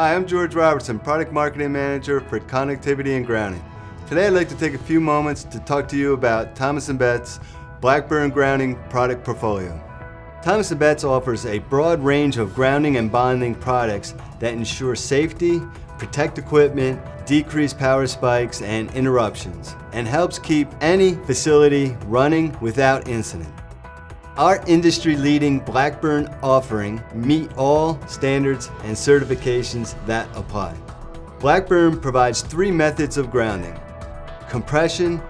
Hi, I'm George Robertson, Product Marketing Manager for Connectivity and Grounding. Today I'd like to take a few moments to talk to you about Thomas & Betts Blackburn Grounding product portfolio. Thomas & Betts offers a broad range of grounding and bonding products that ensure safety, protect equipment, decrease power spikes and interruptions, and helps keep any facility running without incident. Our industry-leading Blackburn offering meet all standards and certifications that apply. Blackburn provides three methods of grounding, compression,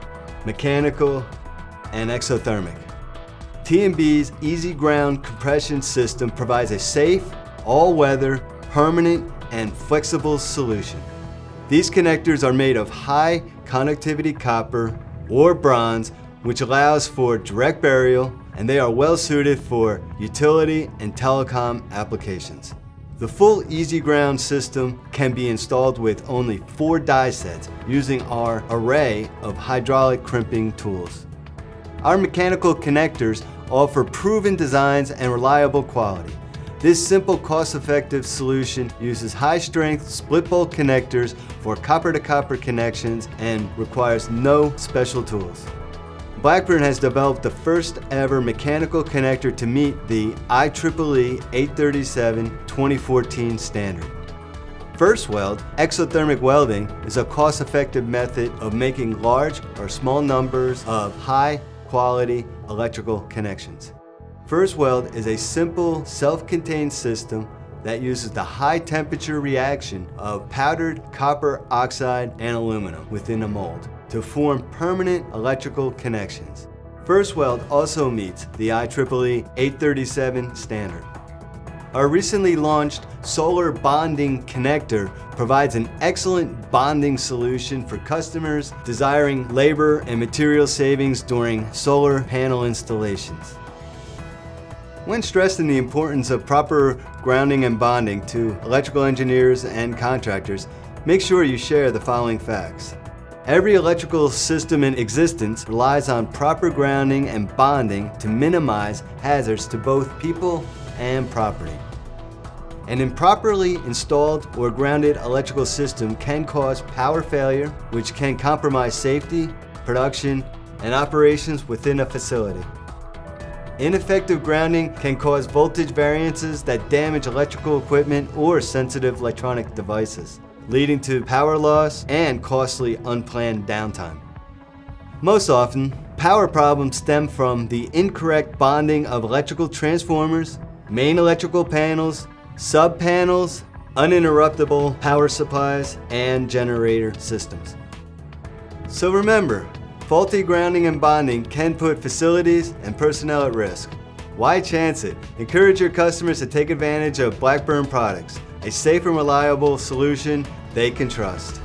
mechanical, and exothermic. T&B's EZ Ground compression system provides a safe, all-weather, permanent, and flexible solution. These connectors are made of high conductivity copper or bronze, which allows for direct burial and they are well suited for utility and telecom applications. The full EZ Ground system can be installed with only four die sets using our array of hydraulic crimping tools. Our mechanical connectors offer proven designs and reliable quality. This simple cost-effective solution uses high-strength split-bolt connectors for copper-to-copper -copper connections and requires no special tools. Blackburn has developed the first ever mechanical connector to meet the IEEE 837 2014 standard. Furseweld, exothermic welding, is a cost-effective method of making large or small numbers of high-quality electrical connections. Furseweld is a simple, self-contained system that uses the high temperature reaction of powdered copper oxide and aluminum within a mold to form permanent electrical connections. Furseweld also meets the IEEE 837 standard. Our recently launched solar bonding connector provides an excellent bonding solution for customers desiring labor and material savings during solar panel installations. When stressing the importance of proper grounding and bonding to electrical engineers and contractors, make sure you share the following facts. Every electrical system in existence relies on proper grounding and bonding to minimize hazards to both people and property. An improperly installed or grounded electrical system can cause power failure, which can compromise safety, production, and operations within a facility. Ineffective grounding can cause voltage variances that damage electrical equipment or sensitive electronic devices leading to power loss and costly unplanned downtime. Most often, power problems stem from the incorrect bonding of electrical transformers, main electrical panels, sub-panels, uninterruptible power supplies, and generator systems. So remember, faulty grounding and bonding can put facilities and personnel at risk. Why chance it? Encourage your customers to take advantage of Blackburn products, a safe and reliable solution they can trust.